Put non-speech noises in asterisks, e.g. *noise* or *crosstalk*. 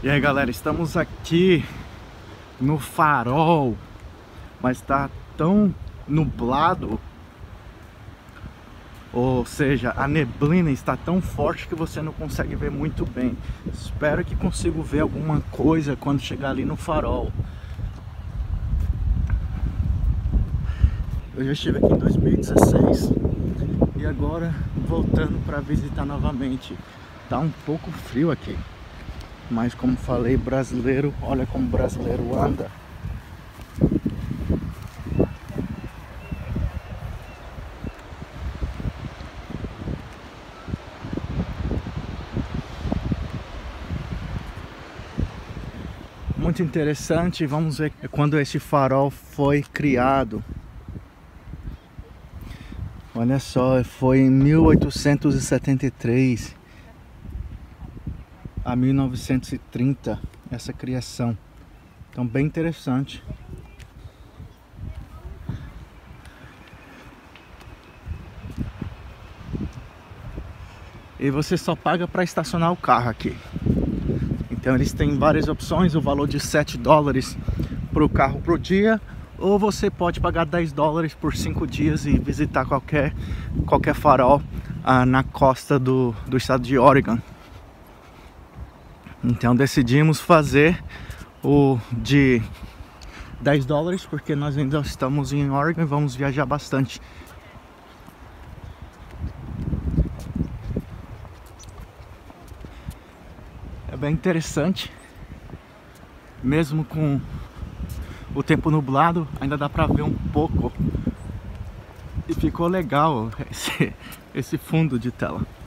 E aí galera, estamos aqui no farol, mas tá tão nublado, ou seja, a neblina está tão forte que você não consegue ver muito bem. Espero que consiga ver alguma coisa quando chegar ali no farol. Eu já estive aqui em 2016 e agora voltando para visitar novamente. Tá um pouco frio aqui. Mas como falei, brasileiro, olha como brasileiro anda. Muito interessante, vamos ver quando esse farol foi criado. Olha só, foi em 1873 a 1930 essa criação. Então bem interessante. E você só paga para estacionar o carro aqui. Então eles têm várias opções, o valor de 7 dólares para o carro por dia, ou você pode pagar 10 dólares por 5 dias e visitar qualquer, qualquer farol ah, na costa do, do estado de Oregon. Então decidimos fazer o de 10 dólares porque nós ainda estamos em Oregon e vamos viajar bastante. É bem interessante, mesmo com o tempo nublado, ainda dá pra ver um pouco. E ficou legal *laughs* esse, esse fundo de tela.